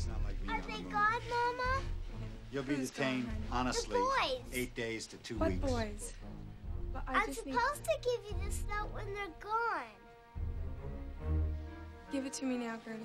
It's not like being Are on the they moon. gone, Mama? You'll be Who's detained, gone, honestly, boys. eight days to two What weeks. boys? But I I'm just need... supposed to give you this note when they're gone. Give it to me now, Gertie.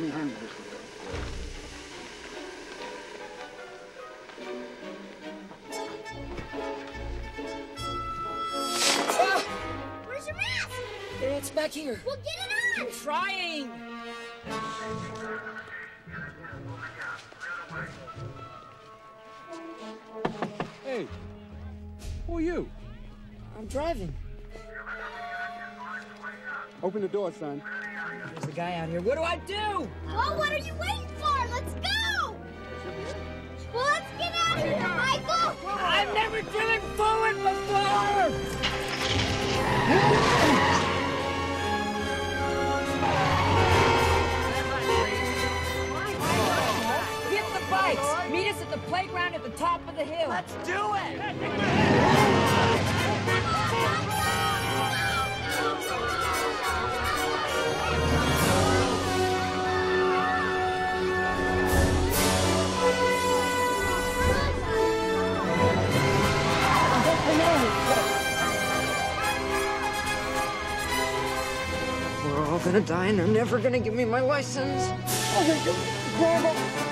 Me handle this. Where's your mask? It's back here. Well, get it on! I'm trying. Hey, who are you? I'm driving. Open the door, son. There's a guy out here. What do I do? Well, what are you waiting for? Let's go! Well, let's get out of here, Michael! I've never driven forward before. Get the bikes. Meet us at the playground at the top of the hill. Let's do it. All gonna die and they're never gonna give me my license. Oh Where's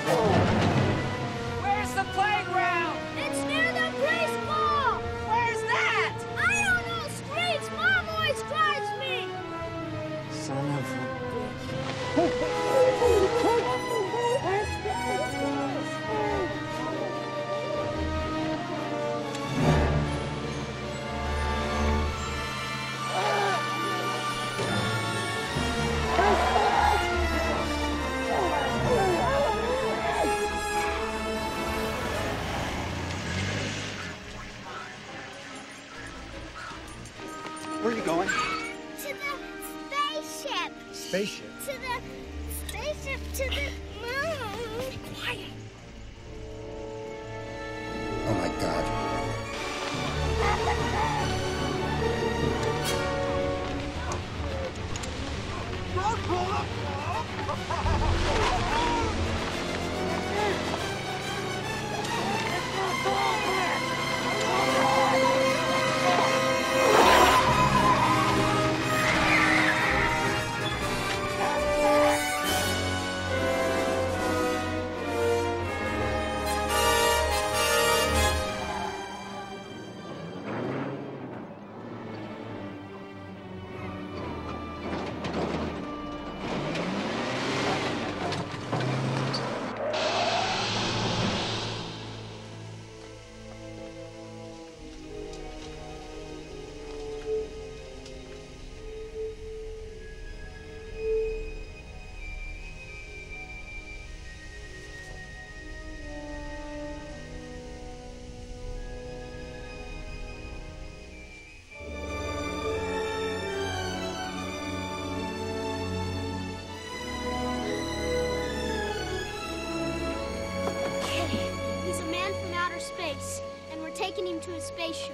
Where are you going? To the spaceship! Spaceship. To the spaceship to the moon! Space,